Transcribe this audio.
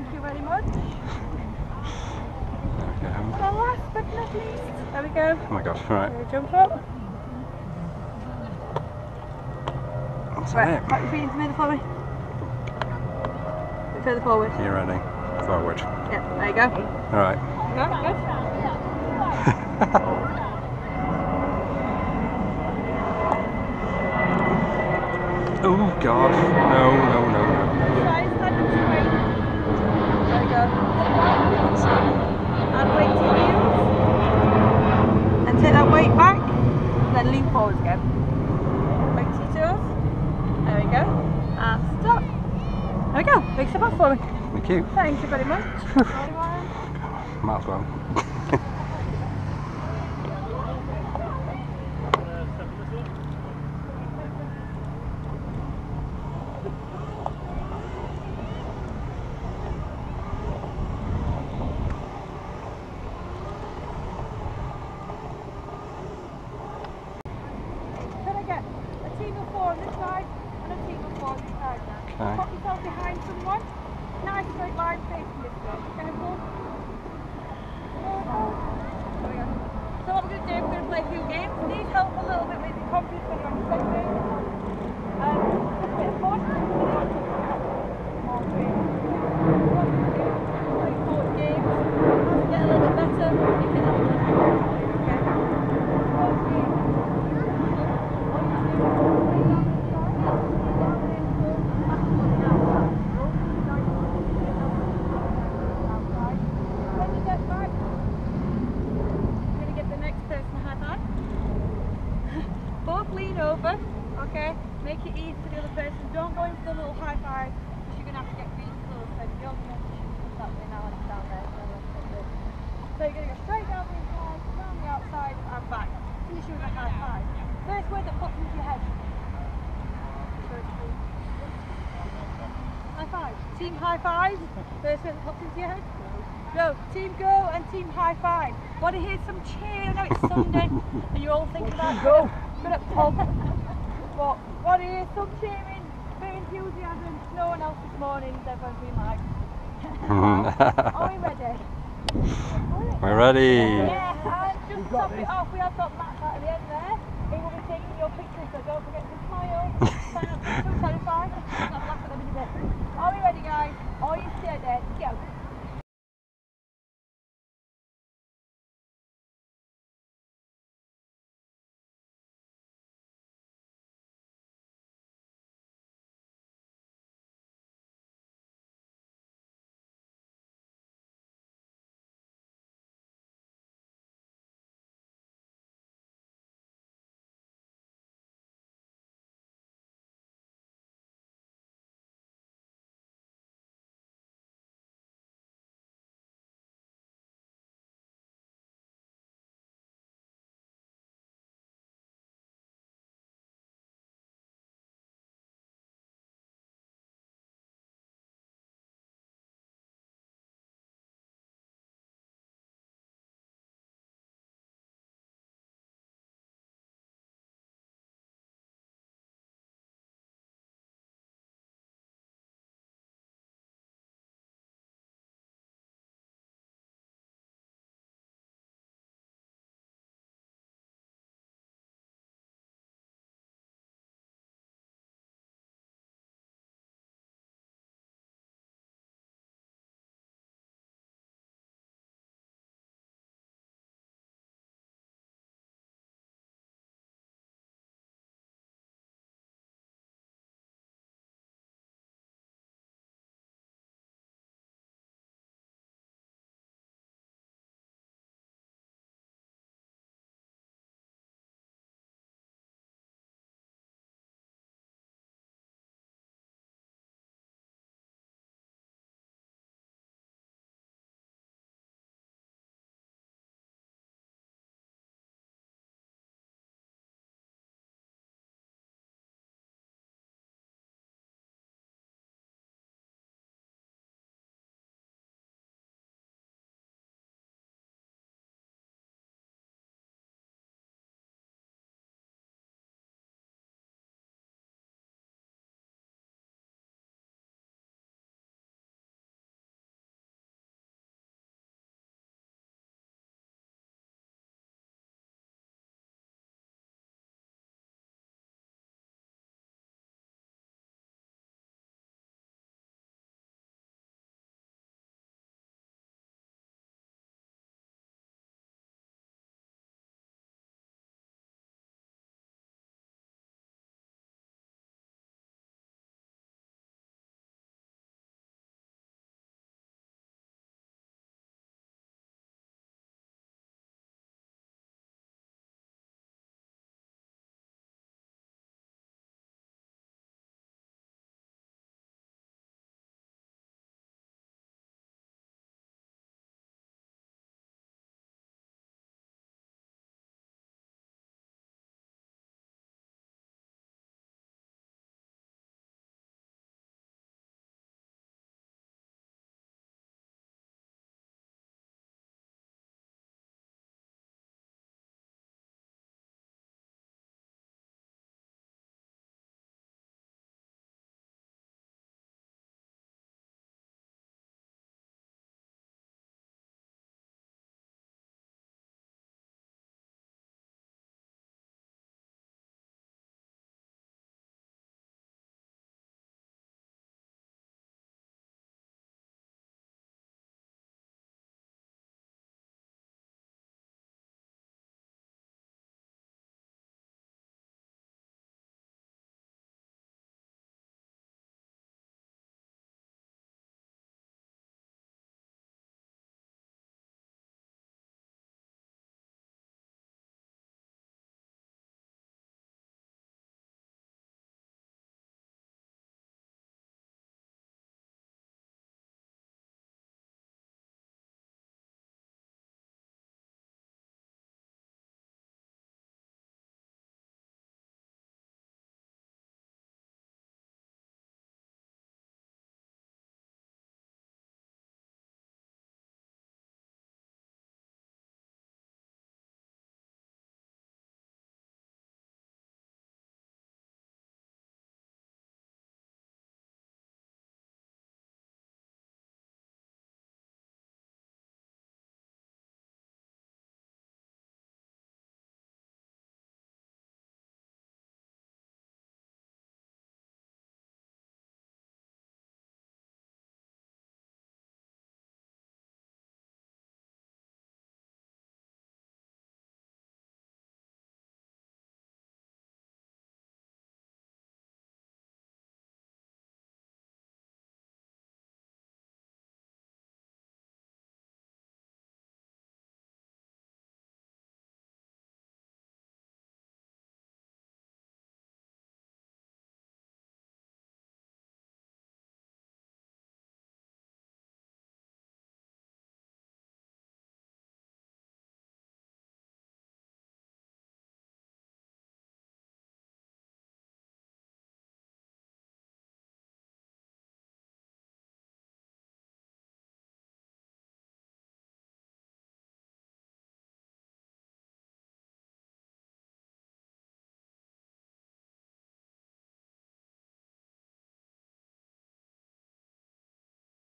Thank you very much. Okay. And then last but not least, there we go. Oh my gosh, right. There jump up. That's Right, it. put your feet into the middle for me. Further forward. You ready? Forward. Yeah, there you go. Alright. Go, good. Oh god. No, no, no, no, no. Try and stand up straight. There we go. That's it. And to heels. And take that weight back. Then lean forward again. To your. There we go. And stop. There we go. Big step up for me. Thank you. Thank you very much. Might as well. Can I get a team of four on this side and a team of four on this side now? Okay. Pop yourself behind someone. Nice straight line facing this way. Careful. There we go. So what we're going to do, we're going to play a few games. Need help a little bit with your confidence when you're on the second team high five. First one that pops into your head. No, team go and team high five. Want to hear some cheer? I know it's Sunday and you all thinking about go. Good at pub. but want to hear some cheering, bit enthusiasm. No one else this morning is ever been like. Are we ready? We're ready. Yeah, and just to top this. it off, we have got Matt at the end there. He will be taking your pictures, so don't forget to smile. Sign up let me do this. Are we ready, guys? Are you scared, Dad? Go.